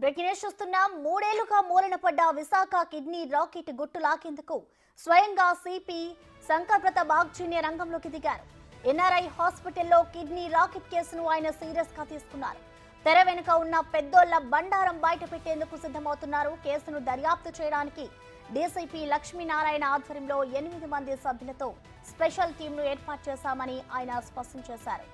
Breaking news చూస్తున్నాం మూడేళ్ళుగా మూలన పడ్డ విశాఖ కిడ్నీ రాకెట్ గుట్టు లాకేందుకు స్వయంగా సిపి శంకర్ప్రత బాగ్జీని రంగంలోకి దిగారు. ఎన్ఆర్ఐ హాస్పిటల్లో కిడ్నీ రాకెట్ కేసును ఆయన సీరియస్గా తీసుకున్నారు. తెర వెనుక ఉన్న పెద్దోళ్ళ బండారం బయట పెట్టేందుకు సిద్ధమవుతున్నారు. కేసును దర్యాప్తు చేయడానికి డీసీపీ లక్ష్మీనారాయణ ఆధ్వర్యంలో ఎనిమిది మంది సభ్యులతో స్పెషల్ టీంను ఏర్పాటు చేశామని ఆయన స్పష్టం చేశారు.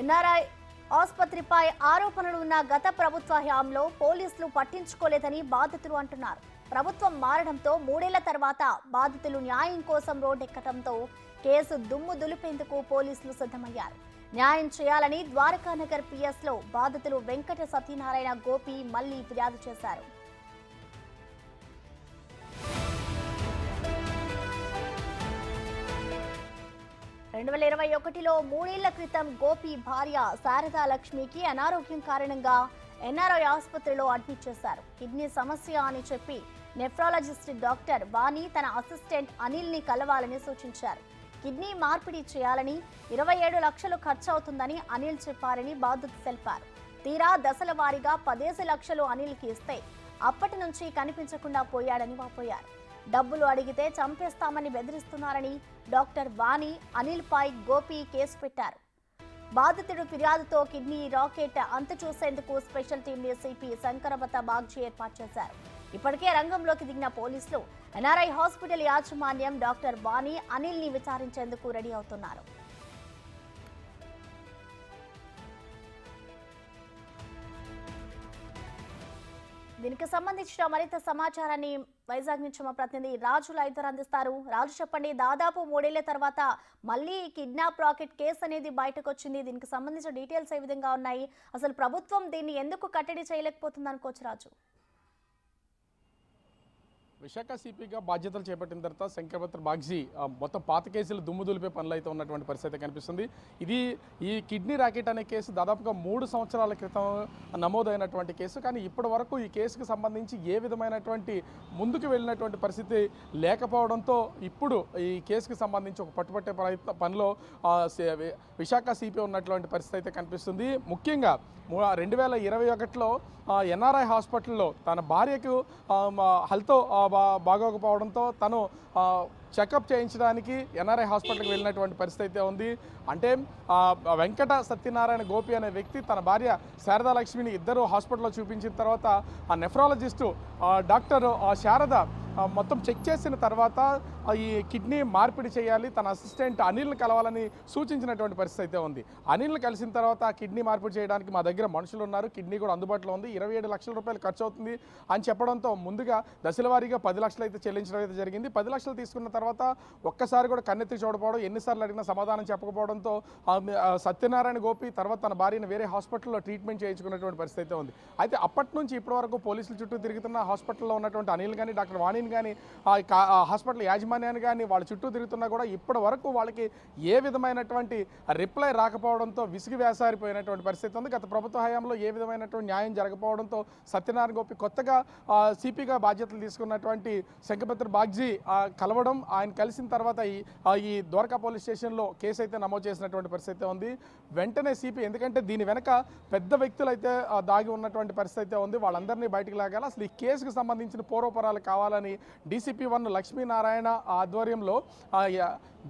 ఎన్ఆర్ఐ ఆసుపత్రిపై ఆరోపణలు ఉన్న గత ప్రభుత్వ హయాంలో పోలీసులు పట్టించుకోలేదని బాధితులు అంటున్నారు. ప్రభుత్వం మారడంతో మూడేళ్ళ తర్వాత బాధితులు న్యాయం కోసం రోడ్డెక్కడంతో కేసు దుమ్ము దులిపేందుకు పోలీసులు సిద్ధమయ్యారు. న్యాయం చేయాలని ద్వారకానగర్ పిఎస్లో బాధితులు వెంకట సత్యనారాయణ గోపి మళ్ళీ ఫిర్యాదు చేశారు. రెండు వేల ఇరవై ఒకటిలో మూడేళ్ళ క్రితం గోపి భార్య శారదా లక్ష్మికి అనారోగ్యం కారణంగా ఎన్ఆర్ఐ ఆసుపత్రిలో అడ్మిట్ చేశారు. కిడ్నీ సమస్య అని చెప్పి నెఫ్రాలజిస్ట్ డాక్టర్ వాణి తన అసిస్టెంట్ అనిల్ని కలవాలని సూచించారు. కిడ్నీ మార్పిడి చేయాలని ఇరవై ఏడు లక్షలు ఖర్చవుతుందని అనిల్ చెప్పారని బాధ్యత తెలిపారు. తీరా దశల వారీగా పదేసి లక్షలు అనిల్కి ఇస్తే అప్పటి నుంచి కనిపించకుండా పోయాడని వాపోయారు. డబ్బులు అడిగితే చంపేస్తామని బెదిరిస్తున్నారని డాక్టర్ వాణి అనిల్ పాయ్ గోపి కేసు పెట్టారు. బాధితుడు ఫిర్యాదుతో కిడ్నీ రాకెట్ అంత చూసేందుకు special team CP Shankhabrata Bagchi ఏర్పాటు చేశారు. ఇప్పటికే రంగంలోకి దిగిన పోలీసులు ఎన్ఆర్ఐ హాస్పిటల్ యాజమాన్యం డాక్టర్ వాణి అనిల్ని విచారించేందుకు రెడీ అవుతున్నారు. దీనికి సంబంధించిన మరింత సమాచారాన్ని వైజాగ్ నుంచి మా ప్రతినిధి రాజు లైతర్ అందిస్తారు. రాజు చెప్పండి దాదాపు మూడేళ్ళ తర్వాత మళ్ళీ కిడ్నాప్ రాకెట్ కేసు అనేది బయటకు వచ్చింది. దీనికి సంబంధించిన డీటెయిల్స్ ఏ విధంగా ఉన్నాయి? అసలు ప్రభుత్వం దీన్ని ఎందుకు కట్టడి చేయలేకపోతుంది అనుకోవచ్చు రాజు. విశాఖ సిపిగా బాధ్యతలు చేపట్టిన తర్వాత శంకరపత్ర బాగ్జీ మొత్తం పాత కేసులు దుమ్ము దులిపే పనులు అయితే ఉన్నటువంటి పరిస్థితి కనిపిస్తుంది. ఇది ఈ కిడ్నీ రాకెట్ అనే కేసు దాదాపుగా మూడు సంవత్సరాల క్రితం నమోదైనటువంటి కేసు. కానీ ఇప్పటి వరకు ఈ కేసుకు సంబంధించి ఏ విధమైనటువంటి ముందుకు వెళ్ళినటువంటి పరిస్థితి లేకపోవడంతో ఇప్పుడు ఈ కేసుకు సంబంధించి ఒక పట్టుపట్టే ప్రయత్న పనిలో సే- వి- విశాఖ సిపి ఉన్నటువంటి పరిస్థితి అయితే కనిపిస్తుంది. ముఖ్యంగా రెండు వేల ఇరవై ఒకటిలో ఎన్ఆర్ఐ హాస్పిటల్లో తన భార్యకు హల్తో హెల్త్ బా- బాగోకపోవడంతో తను చెకప్ చేయించడానికి ఎన్ఆర్ఐ హాస్పిటల్కి వెళ్ళినటువంటి పరిస్థితి అయితే ఉంది. అంటే వెంకట సత్యనారాయణ గోపి అనే వ్యక్తి తన భార్య శారదా లక్ష్మిని ఇద్దరు హాస్పిటల్లో చూపించిన తర్వాత ఆ నెఫ్రాలజిస్టు డాక్టర్ ఆ, శారద మొత్తం చెక్ చేసిన తర్వాత ఈ కిడ్నీ మార్పిడి చేయాలి తన అసిస్టెంట్ అనిల్ని కలవాలని సూచించినటువంటి పరిస్థితి అయితే ఉంది. అనిల్ని కలిసిన తర్వాత ఆ కిడ్నీ మార్పిడి చేయడానికి మా దగ్గర మనుషులు ఉన్నారు కిడ్నీ కూడా అందుబాటులో ఉంది. ఇరవై ఏడు లక్షల రూపాయలు ఖర్చు అవుతుంది అని చెప్పడంతో ముందుగా దశల వారీగా పది లక్షలు అయితే చెల్లించడం అయితే జరిగింది. పది లక్షలు తీసుకున్న తర్వాత ఒక్కసారి కూడా కన్నెత్తి చూడపోవడం ఎన్నిసార్లు అడిగినా సమాధానం చెప్పకపోవడంతో ఆ, సత్యనారాయణ గోపి తర్వాత తన భార్యను వేరే హాస్పిటల్లో ట్రీట్మెంట్ చేయించుకున్నటువంటి పరిస్థితి అయితే ఉంది. అయితే అప్పటి నుంచి ఇప్పటి వరకు పోలీసుల చుట్టూ తిరుగుతున్న హాస్పిటల్లో ఉన్నటువంటి అనిల్ కానీ డాక్టర్ యూనియన్ కానీ ఆ హాస్పిటల్ యాజమాన్యాన్ని కానీ వాళ్ళ చుట్టూ తిరుగుతున్నా కూడా ఇప్పటి వరకు వాళ్ళకి ఏ విధమైనటువంటి రిప్లై రాకపోవడంతో విసిగి వేసారిపోయినటువంటి పరిస్థితి ఉంది. గత ప్రభుత్వ హయాంలో ఏ విధమైనటువంటి న్యాయం జరగకపోవడంతో సత్యనారాయణ గోపి కొత్తగా సిపిగా బాధ్యతలు తీసుకున్నటువంటి శంఖపత్ర బాగ్జీ కలవడం ఆయన కలిసిన తర్వాత ఈ ద్వారకా పోలీస్ స్టేషన్లో కేసు అయితే నమోదు చేసినటువంటి పరిస్థితి ఉంది. వెంటనే సిపి ఎందుకంటే దీని వెనక పెద్ద వ్యక్తులు అయితే దాగి ఉన్నటువంటి పరిస్థితి అయితే ఉంది. వాళ్ళందరినీ బయటకు లాగాలి. అసలు ఈ కేసుకు సంబంధించిన పూర్వపరాలు కావాలని డీసీపీ వన్ లక్ష్మీనారాయణ ఆధ్వర్యంలో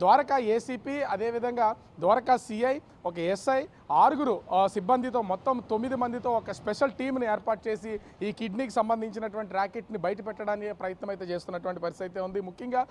ద్వారకా ఏసీపీ అదేవిధంగా ద్వారకా సిఐ ఒక ఎస్ఐ ఆరుగురు సిబ్బందితో మొత్తం తొమ్మిది మందితో ఒక స్పెషల్ టీంని ఏర్పాటు చేసి ఈ కిడ్నీకి సంబంధించినటువంటి ర్యాకెట్ని బయట పెట్టడానికి ప్రయత్నం అయితే చేస్తున్నటువంటి పరిస్థితి అయితే ఉంది. ముఖ్యంగా